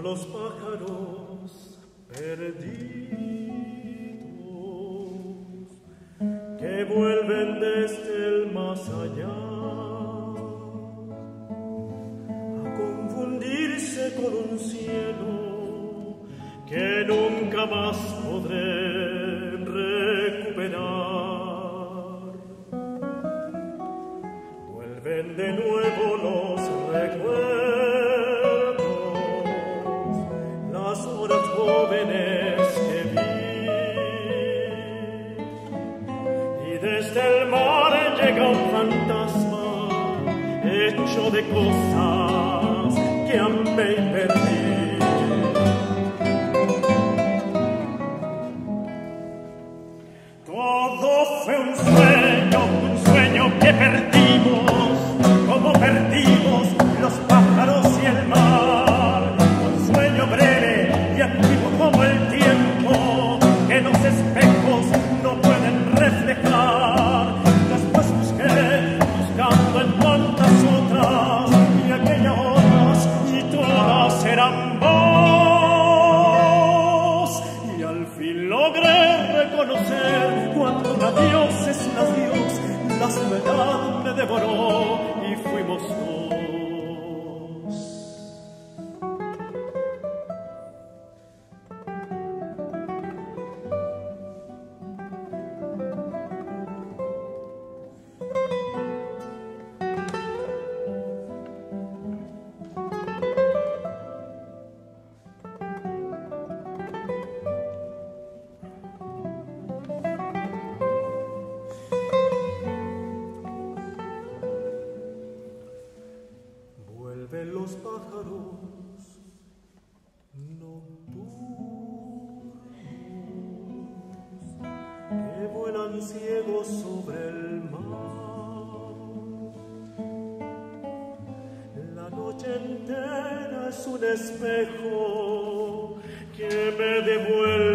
los pájaros perdidos que vuelven desde el más allá a confundirse con un cielo que nunca más podré fantasma hecho de cosas que amé y perdí. Todo fue un sueño, un sueño que perdimos, como perdimos los pájaros y el mar. Un sueño breve y devoró y fuimos dos. Vuelven los pájaros nocturnos que vuelan ciegos sobre el mar. La noche entera es un espejo que me devuelve